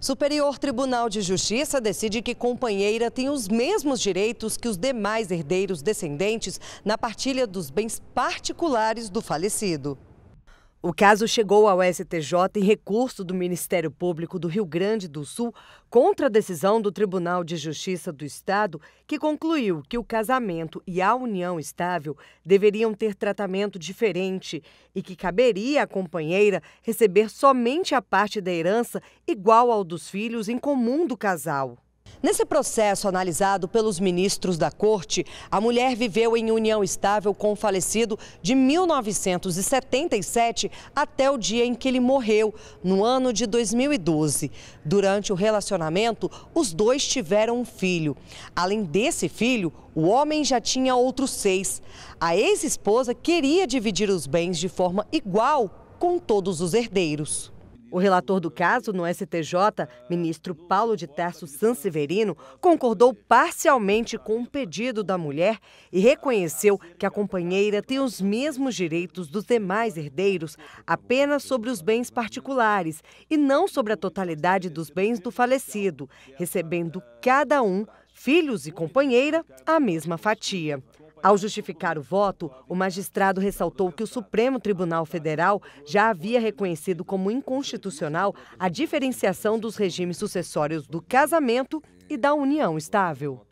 Superior Tribunal de Justiça decide que companheira tem os mesmos direitos que os demais herdeiros descendentes na partilha dos bens particulares do falecido. O caso chegou ao STJ em recurso do Ministério Público do Rio Grande do Sul contra a decisão do Tribunal de Justiça do Estado, que concluiu que o casamento e a união estável deveriam ter tratamento diferente e que caberia à companheira receber somente a parte da herança igual ao dos filhos em comum do casal. Nesse processo analisado pelos ministros da Corte, a mulher viveu em união estável com o falecido de 1977 até o dia em que ele morreu, no ano de 2012. Durante o relacionamento, os dois tiveram um filho. Além desse filho, o homem já tinha outros seis. A ex-esposa queria dividir os bens de forma igual com todos os herdeiros. O relator do caso no STJ, ministro Paulo de Tarso Sanseverino, concordou parcialmente com o pedido da mulher e reconheceu que a companheira tem os mesmos direitos dos demais herdeiros apenas sobre os bens particulares e não sobre a totalidade dos bens do falecido, recebendo cada um, filhos e companheira, a mesma fatia. Ao justificar o voto, o magistrado ressaltou que o Supremo Tribunal Federal já havia reconhecido como inconstitucional a diferenciação dos regimes sucessórios do casamento e da união estável.